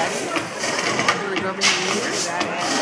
That is. You want to here?